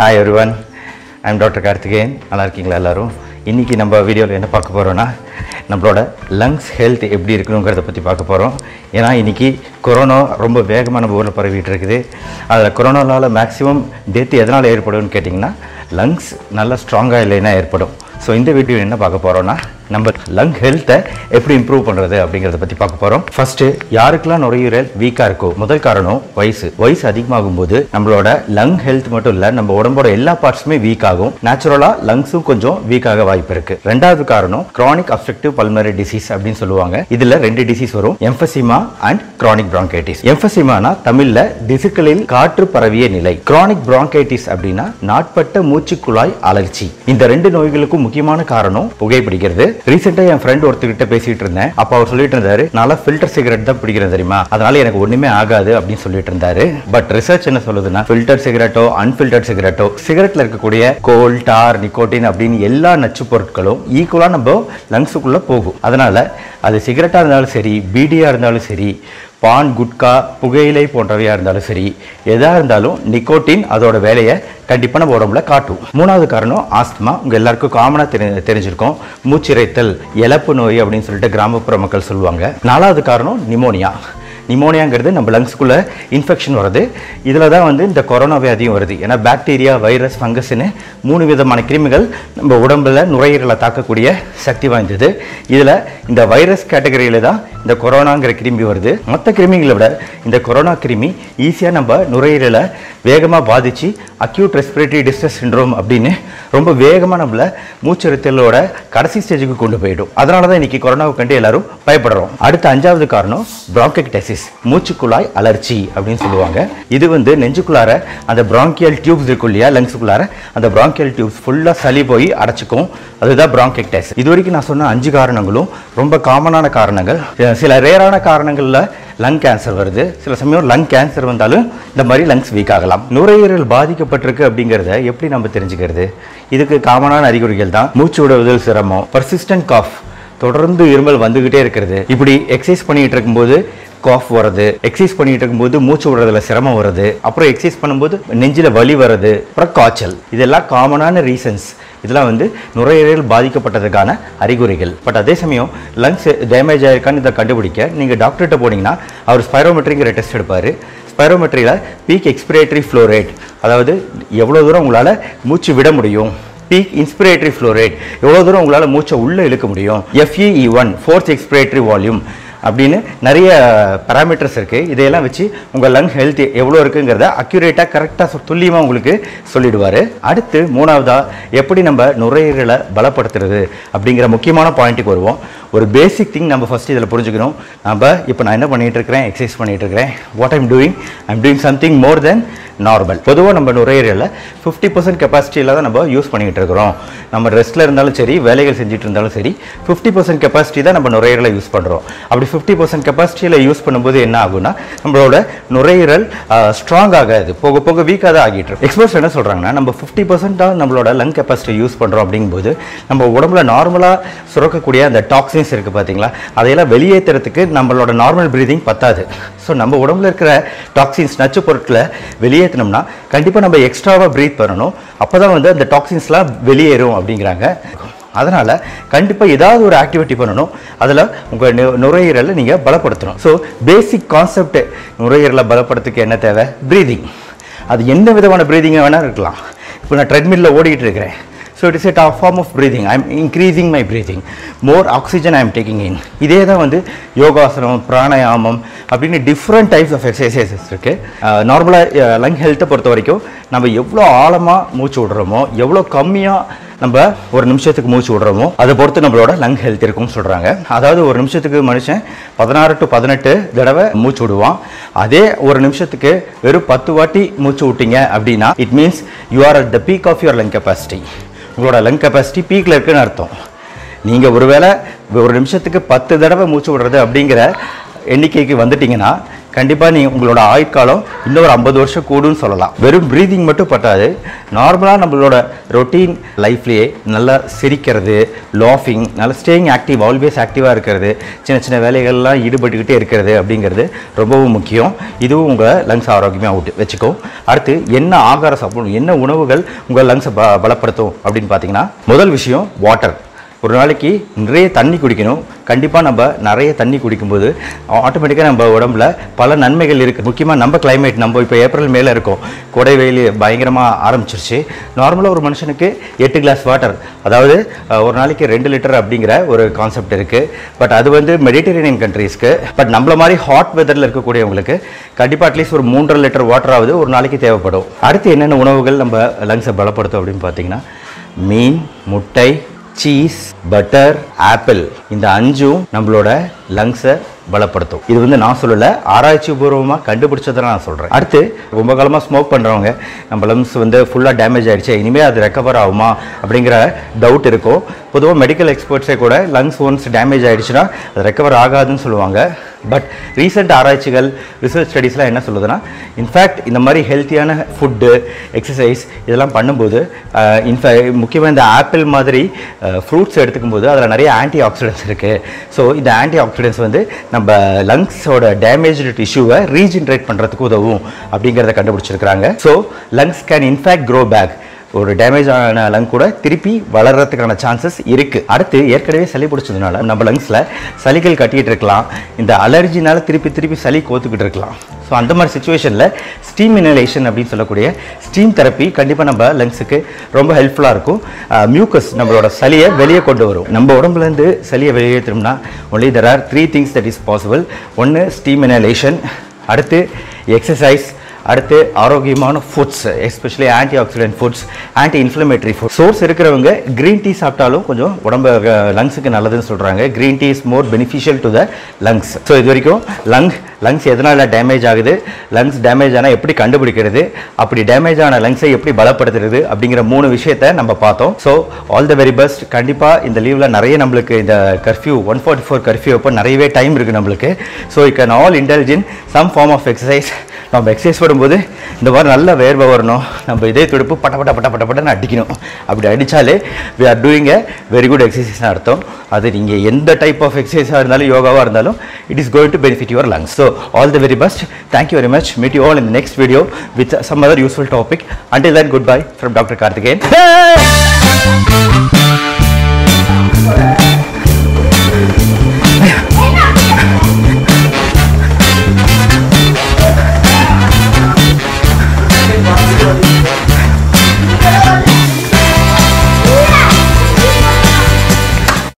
Hi everyone I'm doctor Karthikeyan நல்லா இருக்கீங்களா எல்லாரும்? இன்றைக்கி நம்ம வீடியோவில் என்ன பார்க்க போகிறோன்னா நம்மளோட லங்ஸ் ஹெல்த் எப்படி இருக்கணுங்கிறத பற்றி பார்க்க போகிறோம் ஏன்னா இன்றைக்கி கொரோனா ரொம்ப வேகமாக நம்ம ஊரில் பரவிட்டு இருக்குது. அதில் கொரோனாவால் மேக்ஸிமம் டெத்து எதனால் ஏற்படும்னு கேட்டிங்கன்னா லங்ஸ் நல்லா ஸ்ட்ராங்காக இல்லைன்னா ஏற்படும். ஸோ இந்த வீடியோ என்ன பார்க்க போகிறோன்னா நம்ம லங் ஹெல்த்தை எப்படி இம்ப்ரூவ் பண்ணுறது அப்படிங்கிறத பற்றி பார்க்க போகிறோம் ஃபர்ஸ்ட்டு யாருக்கெல்லாம் நுரையீரல் வீக்காக இருக்கோ முதல் காரணம் வயசு. வயசு அதிகமாகும் போது நம்மளோட லங் ஹெல்த் மட்டும் இல்லை நம்ம உடம்போட எல்லா பார்ட்ஸுமே வீக் ஆகும். நேச்சுரலாக லங்ஸும் கொஞ்சம் வீக்காக வாய்ப்பு இருக்கு. ரெண்டாவது காரணம் chronic அஃபெக்டிவ் பல்மரி டிசீஸ் அப்படின்னு சொல்லுவாங்க. இதில் ரெண்டு டிசீஸ் வரும் எம்பசிமா அண்ட் chronic பிராங்கைட்டிஸ் எம்பசிமானா தமிழில் திசுக்களில் காற்று பரவிய நிலை. Chronic பிராங்கைட்டிஸ் அப்படின்னா நாட்பட்ட மூச்சு குழாய் அலர்ச்சி. இந்த ரெண்டு நோய்களுக்கும் முக்கியமான காரணம் புகைப்பிடிக்கிறது ரீசெண்டா என் ஃப்ரெண்ட் ஒருத்தர்கிட்ட பேசிட்டு இருந்தேன். அப்ப அவர் சொல்லிட்டு இருந்தாரு நல்லா ஃபில்டர் சிகரெட் தான் பிடிக்கிறேன் தெரியுமா? அதனால எனக்கு ஒண்ணுமே ஆகாது அப்படின்னு சொல்லிட்டு இருந்தாரு. பட் ரிசர்ச் என்ன சொல்லுதுன்னா ஃபில்டர் சிகரெட்டோ அன்ஃபில்டர் சிகரெட்டோ சிகரெட்ல இருக்கக்கூடிய கோல் டார் நிக்கோட்டின் அப்படின்னு எல்லா நச்சு பொருட்களும் ஈக்குவலா நம்ம லங்ஸுக்குள்ள போகும். அதனால அது சிகரெட்டா இருந்தாலும் சரி பீடியா இருந்தாலும் சரி பான் குட்கா புகையிலை போன்றவையாக இருந்தாலும் சரி எதாக இருந்தாலும் நிக்கோட்டின் அதோட வேலையை கண்டிப்பாக நம்ம உடம்புல காட்டும். மூணாவது காரணம் ஆஸ்துமா. உங்கள் எல்லாருக்கும் காமனாக தெரி தெரிஞ்சிருக்கும். மூச்சிறைத்தல் இழப்பு நோய் அப்படின்னு சொல்லிட்டு கிராமப்புற மக்கள் சொல்லுவாங்க. நாலாவது காரணம் நிமோனியா. நிமோனியாங்கிறது நம்ம லங்ஸ்க்குள்ளே இன்ஃபெக்ஷன் வருது இதில் தான் வந்து இந்த கொரோனா வியாதியும் வருது. ஏன்னா பாக்டீரியா வைரஸ் ஃபங்கஸ்னு மூணு விதமான கிருமிகள் நம்ம உடம்பில் நுரையீரலை தாக்கக்கூடிய சக்தி வாய்ந்தது. இதில் இந்த வைரஸ் கேட்டகரியில் தான் இந்த கொரோனாங்கிற கிருமி வருது. மற்ற கிருமிகளை விட இந்த கொரோனா கிருமி ஈஸியாக நம்ம நுரையீரலை வேகமாக பாதிச்சு அக்யூட் ரெஸ்பிரேட்டரி டிஸ்ட்ரெஸ் சின்ரோம் அப்படின்னு ரொம்ப வேகமாக நம்மள மூச்சிறுத்தலோட கடைசி ஸ்டேஜுக்கு கொண்டு போயிடும். அதனால தான் இன்றைக்கி கொரோனாவை கண்டு எல்லாரும் பயப்படுறோம். அடுத்த அஞ்சாவது காரணம் ப்ராங்கெக்டைசிஸ் மூச்சுக்குழாய் அலர்ச்சி அப்படின்னு சொல்லுவாங்க. இது வந்து நெஞ்சுக்குள்ளார அந்த ப்ராங்கியல் டியூப்ஸ் இருக்கும் இல்லையா லங்ஸுக்குள்ளார அந்த ப்ராங்கியல் டியூப்ஸ் ஃபுல்லாக சளி போய் அடைச்சிக்கும். அதுதான் ப்ராங்கெக்டைசிஸ் இது வரைக்கும் நான் சொன்ன அஞ்சு காரணங்களும் ரொம்ப காமனான காரணங்கள். சில ரேரான காரணங்களில் லங் கேன்சர் வருது. சில சமயம் லங் கேன்சர் வந்தாலும் இந்த மாதிரி லங்ஸ் வீக் ஆகலாம். நுரையீரல் பாதிக்கப்பட்டிருக்கு அப்படிங்கிறத எப்படி நம்ம தெரிஞ்சுக்கிறது? இதுக்கு காமனான அறிகுறிகள் தான் மூச்சு விடுவதில் சிரமம் பர்சிஸ்டன்ட் காஃப் தொடர்ந்து இருமல் வந்துகிட்டே இருக்கிறது. இப்படி எக்ஸசைஸ் பண்ணிட்டு இருக்கும்போது காஃப் வர்றது எக்ஸசைஸ் பண்ணிட்டு இருக்கும்போது மூச்சு விடுறதுல சிரமம் வருது அப்புறம் எக்ஸசைஸ் பண்ணும்போது நெஞ்சில வலி வருது அப்புறம் காய்ச்சல். இதெல்லாம் காமனான ரீசன்ஸ் இதெல்லாம் வந்து நுரையீரல் பாதிக்கப்பட்டதுக்கான அறிகுறிகள். பட் அதே சமயம் லங்ஸ் டேமேஜ் ஆயிருக்கான்னு இதை கண்டுபிடிக்க நீங்கள் டாக்டர்கிட்ட போனீங்கன்னா அவர் ஸ்பைரோமெட்ரிங்கிற டெஸ்ட் எடுப்பார். ஸ்பைரோமெட்ரியில் பீக் எக்ஸ்பிரேட்டரி ஃப்ளோ ரேட் அதாவது எவ்வளோ தூரம் உங்களால் மூச்சு விட முடியும். பீக் இன்ஸ்பிரேட்டரி ஃப்ளோ ரேட் எவ்வளோ தூரம் உங்களால் மூச்சை உள்ளே இழுக்க முடியும். FEV one forced expiratory volume அப்படின்னு நிறைய பேராமீட்டர்ஸ் இருக்குது இதையெல்லாம் வச்சு உங்கள் லங் ஹெல்த் எவ்வளோ இருக்குங்கிறத அக்யூரேட்டாக கரெக்டாக துல்லியமாக உங்களுக்கு சொல்லிடுவார். அடுத்து மூணாவதாக எப்படி நம்ம நுரையீரலை பலப்படுத்துறது அப்படிங்கிற முக்கியமான பாயிண்ட்டுக்கு வருவோம். ஒரு பேசிக் திங் நம்ம ஃபஸ்ட் இதில் புரிஞ்சுக்கணும். நம்ம இப்போ நான் என்ன பண்ணிகிட்டு இருக்கிறேன்? எக்ஸசைஸ் பண்ணிகிட்டு இருக்கிறேன். What I'm doing I'm doing something more then normal பொதுவாக நம்ம நுரையீரலில் ஃபிஃப்டி பர்சன்ட் கெப்பாசிட்டியில் தான் நம்ம யூஸ் பண்ணிகிட்டு இருக்கிறோம். நம்ம ரெஸ்ட்டில் இருந்தாலும் சரி வேலைகள் செஞ்சுட்டு இருந்தாலும் சரி ஃபிஃப்டி பர்சன்ட் கெப்பாசிட்டி தான் நம்ம நுரையீரலை யூஸ் பண்ணுறோம் அப்படி ஃபிஃப்டி பர்சன்ட் கெப்பாசிட்டியில் யூஸ் பண்ணும்போது என்ன ஆகும்னா நம்மளோட நுரையீரல் ஸ்ட்ராங் ஆகாது. போக போக வீக்காக தான் ஆகிட்டு இருக்கும். எக்ஸ்பர்ட்ஸ் என்ன சொல்கிறாங்கன்னா நம்ம ஃபிஃப்டி பர்சன்ட்டாக நம்மளோட லங் கெப்பாசிட்டி யூஸ் பண்ணுறோம் அப்படிங்கும்போது நம்ம உடம்புல நார்மலாக சுரக்கக்கூடிய அந்த டாக்ஸின்ஸ் இருக்குது பார்த்தீங்களா அதையெல்லாம் வெளியேற்றுறதுக்கு நம்மளோட நார்மல் ப்ரீதிங் பத்தாது. ஸோ நம்ம உடம்புல இருக்கிற டாக்ஸின்ஸ் நச்சு பொருட்களை வெளியேற்றினோம்னா கண்டிப்பாக நம்ம எக்ஸ்ட்ராவாக ப்ரீத் பண்ணணும். அப்போ தான் வந்து அந்த டாக்ஸின்ஸ்லாம் வெளியேறும் அப்படிங்கிறாங்க. அதனால் கண்டிப்பாக ஏதாவது ஒரு ஆக்டிவிட்டி பண்ணணும். அதில் உங்கள் நு நுரையீரலை நீங்கள் பலப்படுத்தணும். ஸோ பேசிக் கான்செப்ட் நுரையீரலை பலப்படுத்துக்கு என்ன தேவை? ப்ரீதிங் அது எந்த விதமான ப்ரீதிங்காக வேணால் இருக்கலாம். இப்போ நான் ட்ரெட்மில்லில் ஓடிக்கிட்டு இருக்கிறேன். So it is form of breathing I am increasing my breathing more oxygen I am taking in இதே தான் வந்து யோகாசனம் பிராணாயாமம் அப்படின்னு டிஃப்ரெண்ட் டைப்ஸ் ஆஃப் எக்ஸசைசஸ் இருக்குது நார்மலாக லங் ஹெல்த்தை பொறுத்த வரைக்கும் நம்ம எவ்வளோ ஆழமாக மூச்சு விடுறோமோ எவ்வளோ கம்மியாக நம்ம ஒரு நிமிஷத்துக்கு மூச்சு விடுறோமோ அதை பொறுத்து நம்மளோட லங் ஹெல்த் இருக்கும்னு சொல்கிறாங்க அதாவது ஒரு நிமிஷத்துக்கு மனுஷன் பதினாறு டு பதினெட்டு தடவை மூச்சு விடுவான். அதே ஒரு நிமிஷத்துக்கு வெறும் பத்து வாட்டி மூச்சு விட்டீங்க அப்படின்னா it means you are at the peak of your lung capacity உங்களோட லங் கெப்பாசிட்டி பீக்கில் இருக்குன்னு அர்த்தம். நீங்கள் ஒருவேளை ஒரு நிமிஷத்துக்கு பத்து தடவை மூச்சு விடுறது அப்படிங்கிற எண்ணிக்கைக்கு வந்துட்டீங்கன்னா கண்டிப்பாக நீ உங்களோட ஆயுட்காலம் இன்னொரு ஐம்பது வருஷம் கூடுன்னு சொல்லலாம். வெறும் ப்ரீதிங் மட்டும் பட்டாது நார்மலாக நம்மளோட ரொட்டீன் லைஃப்லேயே நல்லா சிரிக்கிறது லாஃபிங் நல்லா ஸ்டேயிங் ஆக்டிவ் ஆல்வேஸ் ஆக்டிவாக இருக்கிறது சின்ன சின்ன வேலைகள்லாம் ஈடுபட்டுக்கிட்டே இருக்கிறது அப்படிங்கிறது ரொம்பவும் முக்கியம். இதுவும் உங்கள் லங்ஸ் ஆரோக்கியமாக விட்டு வச்சுக்கும் அடுத்து என்ன ஆகாரம் சாப்பிடணும் என்ன உணவுகள் உங்கள் லங்ஸை ப பலப்படுத்தும் அப்படின்னு பார்த்தீங்கன்னா முதல் விஷயம் வாட்டர் ஒரு நாளைக்கு நிறைய தண்ணி குடிக்கணும். கண்டிப்பாக நம்ம நிறைய தண்ணி குடிக்கும்போது ஆட்டோமேட்டிக்காக நம்ம உடம்புல பல நன்மைகள் இருக்குது முக்கியமாக நம்ம கிளைமேட் நம்ம இப்போ ஏப்ரல் மேலே இருக்கோம். கொடை வெயில் பயங்கரமாக ஆரம்பிச்சிருச்சு. நார்மலாக ஒரு மனுஷனுக்கு எட்டு கிளாஸ் வாட்டர் அதாவது ஒரு நாளைக்கு ரெண்டு லிட்டர் அப்படிங்கிற ஒரு கான்செப்ட் இருக்குது பட் அது வந்து மெடிட்டரேனியன் கண்ட்ரீஸ்க்கு பட் நம்மள மாதிரி ஹாட் வெதரில் இருக்கக்கூடியவங்களுக்கு கண்டிப்பாக அட்லீஸ்ட் ஒரு மூன்றரை லிட்டர் வாட்டராவது ஒரு நாளைக்கு தேவைப்படும். அடுத்து என்னென்ன உணவுகள் நம்ம லங்ஸை பலப்படுத்தும் அப்படின்னு பார்த்தீங்கன்னா மீன் முட்டை சீஸ் பட்டர் ஆப்பிள் இந்த அஞ்சும் நம்மளோட லங்ஸை பலப்படுத்தும். இது வந்து நான் சொல்லலை ஆராய்ச்சி பூர்வமாக கண்டுபிடிச்சதை நான் சொல்கிறேன் அடுத்து ரொம்ப காலமாக ஸ்மோக் பண்ணுறவங்க நம்ம லங்ஸ் வந்து ஃபுல்லாக டேமேஜ் ஆகிடுச்சு இனிமேல் அது ரெக்கவர் ஆகுமா அப்படிங்கிற டவுட் இருக்கும். பொதுவாக மெடிக்கல் எக்ஸ்பர்ட்ஸே கூட லங்ஸ் ஒன்ஸ் டேமேஜ் ஆகிடுச்சுன்னா அது ரெக்கவர் ஆகாதுன்னு சொல்லுவாங்க. பட் ரீசெண்ட் ஆராய்ச்சிகள் ரிசர்ச் ஸ்டடீஸ்லாம் என்ன சொல்லுதுன்னா இன்ஃபேக்ட் இந்த மாதிரி ஹெல்த்தியான ஃபுட்டு எக்ஸசைஸ் இதெல்லாம் பண்ணும்போது இன்ஃபேக்ட் முக்கியமாக இந்த ஆப்பிள் மாதிரி ஃப்ரூட்ஸ் எடுத்துக்கும்போது அதில் நிறைய ஆன்டி ஆக்சிடென்ட்ஸ் இருக்குது ஸோ இந்த ஆன்டி ஆக்சிடென்ட்ஸ் வந்து நம்ம லங்ஸோட டேமேஜ்டு டிஷ்யூவை ரீஜென்ரேட் பண்ணுறதுக்கு உதவும் அப்படிங்கிறத கண்டுபிடிச்சிருக்கிறாங்க. So lungs can in fact grow back ஒரு டேமேஜ் ஆன லங் கூட திருப்பி வளர்கிறதுக்கான சான்சஸ் இருக்குது அடுத்து ஏற்கனவே சளி பிடிச்சதுனால நம்ம லங்ஸில் சளிகள் கட்டிக்கிட்டு இருக்கலாம். இந்த அலர்ஜினால் திருப்பி திருப்பி சளி கோத்துக்கிட்டு இருக்கலாம். ஸோ அந்த மாதிரி சுச்சுவேஷனில் ஸ்டீம் இனலேஷன் அப்படின்னு சொல்லக்கூடிய ஸ்டீம் தெரப்பி கண்டிப்பாக நம்ம லங்ஸுக்கு ரொம்ப ஹெல்ப்ஃபுல்லாக இருக்கும். மியூக்கஸ் நம்மளோட சளியை வெளியே கொண்டு வரும். நம்ம உடம்புலேருந்து சளியை வெளியேற்றோம்னா only there are three things that is possible ஒன்று ஸ்டீம் இனலேஷன் அடுத்து எக்ஸசைஸ் அடுத்து ஆரோக்கியமான foods especially antioxidant foods anti inflammatory food source இருக்கிறவங்க க்ரீன் டீ சாப்பிட்டாலும் கொஞ்சம் உடம்பு லங்ஸுக்கு நல்லதுன்னு சொல்கிறாங்க green tea is more beneficial to the lungs so இது வரைக்கும் லங் லங்ஸ் எதனால் டேமேஜ் ஆகுது? லங்ஸ் டேமேஜ் ஆனால் எப்படி கண்டுபிடிக்கிறது? அப்படி டேமேஜ் ஆன லங்ஸை எப்படி பலப்படுத்துறது? அப்படிங்கிற மூணு விஷயத்தை நம்ம பார்த்தோம். So all the very best கண்டிப்பாக இந்த லீவில் நிறைய நம்மளுக்கு இந்த curfew one forty four curfew அப்போ நிறையவே டைம் இருக்குது நம்மளுக்கு. So we can all intelligent some form of exercise நம்ம எக்ஸசைஸ் பண்ணும்போது இந்த மாதிரி நல்ல வேர்வை வரணும். நம்ம இதே துடுப்பு பட்ட பட்ட பட்ட பட்ட பட்டன்னு அடிக்கணும். அப்படி அடித்தாலே we are doing a very good எக்ஸசைஸ்னு அர்த்தம். அது நீங்கள் எந்த டைப் ஆஃப் எக்ஸசைஸாக இருந்தாலும் யோகாவாக இருந்தாலும் it is going to benefit your lungs so all the very best thank you very much meet you all in next video with some other useful topic until then goodbye from doctor Karthikeyan